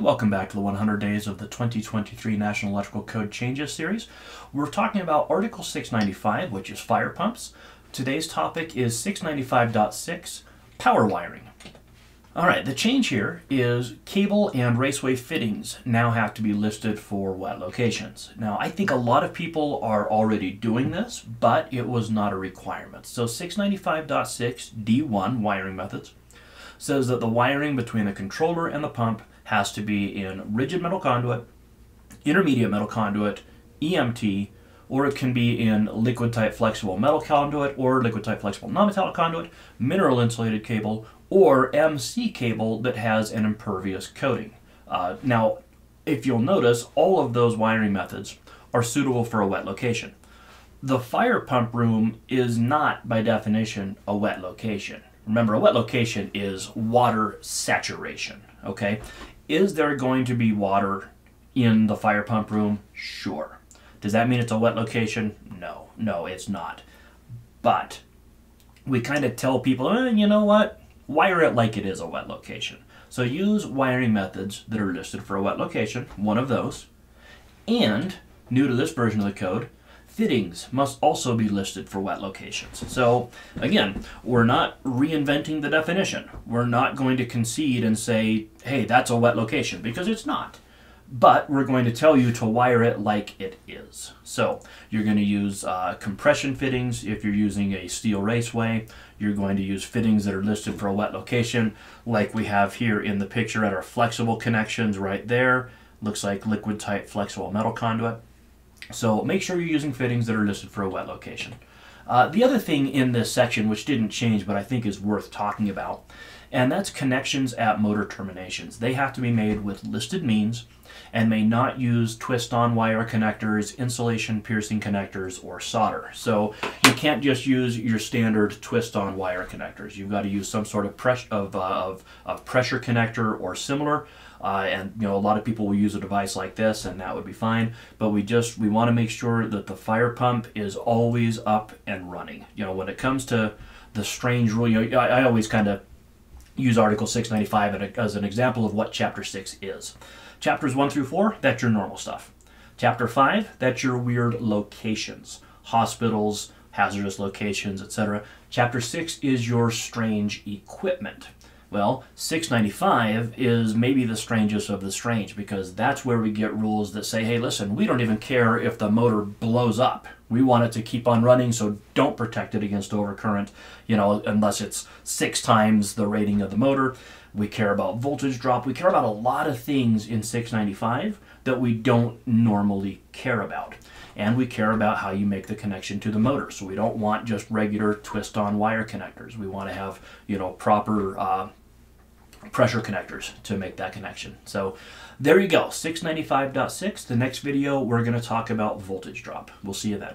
Welcome back to the 100 Days of the 2023 National Electrical Code Changes series. We're talking about Article 695, which is fire pumps. Today's topic is 695.6, power wiring. All right, the change here is cable and raceway fittings now have to be listed for wet locations. Now, I think a lot of people are already doing this, but it was not a requirement. So 695.6 D1 wiring methods says that the wiring between the controller and the pump has to be in rigid metal conduit, intermediate metal conduit, EMT, or it can be in liquidtight flexible metal conduit or liquidtight flexible non-metallic conduit, mineral insulated cable, or MC cable that has an impervious coating. Uh, now, if you'll notice, all of those wiring methods are suitable for a wet location. The fire pump room is not, by definition, a wet location. Remember, a wet location is water saturation, okay? Is there going to be water in the fire pump room? Sure. Does that mean it's a wet location? No, no, it's not. But we kind of tell people, eh, you know what? Wire it like it is a wet location. So use wiring methods that are listed for a wet location, one of those. And, new to this version of the code, fittings must also be listed for wet locations. So again, we're not reinventing the definition. We're not going to concede and say, hey, that's a wet location, because it's not. But we're going to tell you to wire it like it is. So you're going to use uh, compression fittings if you're using a steel raceway. You're going to use fittings that are listed for a wet location, like we have here in the picture at our flexible connections right there. Looks like liquidtight flexible metal conduit. So make sure you're using fittings that are listed for a wet location. Uh, the other thing in this section, which didn't change but I think is worth talking about, and that's connections at motor terminations. They have to be made with listed means and may not use twist-on wire connectors, insulation piercing connectors, or solder. So you can't just use your standard twist-on wire connectors. You've got to use some sort of, pres of, uh, of, of pressure connector or similar. Uh, and you know a lot of people will use a device like this and that would be fine but we just we want to make sure that the fire pump is always up and running you know when it comes to the strange rule you know i, I always kind of use article 695 as an example of what chapter 6 is. Chapters 1 through 4 that's your normal stuff. Chapter 5 that's your weird locations hospitals hazardous locations etc chapter 6 is your strange equipment. Well, 695 is maybe the strangest of the strange because that's where we get rules that say, hey, listen, we don't even care if the motor blows up. We want it to keep on running, so don't protect it against overcurrent, you know, unless it's six times the rating of the motor. We care about voltage drop. We care about a lot of things in 695 that we don't normally care about. And we care about how you make the connection to the motor. So we don't want just regular twist-on wire connectors. We want to have, you know, proper uh, pressure connectors to make that connection. So there you go, 695.6. The next video, we're going to talk about voltage drop. We'll see you then.